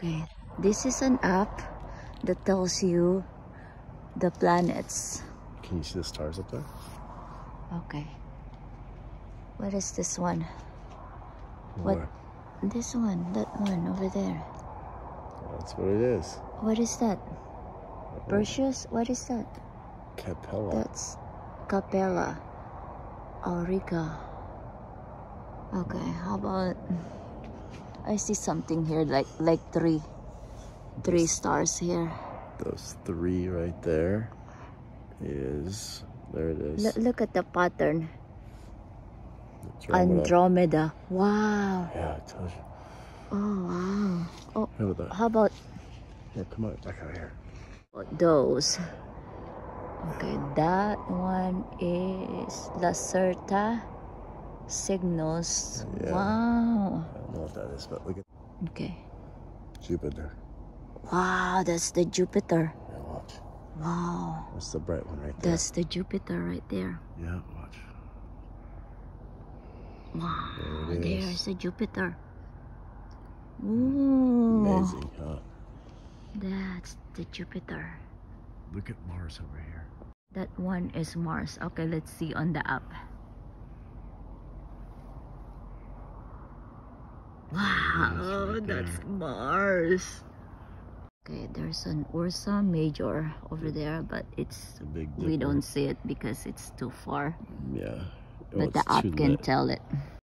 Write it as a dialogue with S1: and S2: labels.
S1: Okay, this is an app that tells you the planets.
S2: Can you see the stars up there?
S1: Okay. What is this one? What? This one, that one over there.
S2: That's what it is.
S1: What is that? Perseus? What is that?
S2: Capella.
S1: That's Capella. Auriga. Okay, how about I see something here like like three three stars here.
S2: Those three right there is there it is.
S1: Look, look at the pattern.
S2: Andromeda.
S1: Andromeda. Wow.
S2: Yeah, it tells you.
S1: Oh wow. Oh,
S2: How about that?
S1: how about
S2: Yeah, come on, back out here.
S1: those? Okay, that one is Lacerta Cygnus.
S2: Yeah.
S1: Wow.
S2: I don't know what that is, but look at
S1: Okay.
S2: Jupiter.
S1: Wow, that's the Jupiter.
S2: Yeah, watch.
S1: Wow.
S2: That's the bright one right there.
S1: That's the Jupiter right there.
S2: Yeah, watch.
S1: Wow,
S2: There
S1: there's the Jupiter. Ooh,
S2: Amazing, huh?
S1: that's the Jupiter.
S2: Look at Mars over here.
S1: That one is Mars. Okay, let's see on the app. Wow,
S2: oh,
S1: that's. Mars. Okay, there's an Ursa Major over there, but it's
S2: The big
S1: we don't see it because it's too far.
S2: Yeah. Oh,
S1: But the app can
S2: lit.
S1: tell it.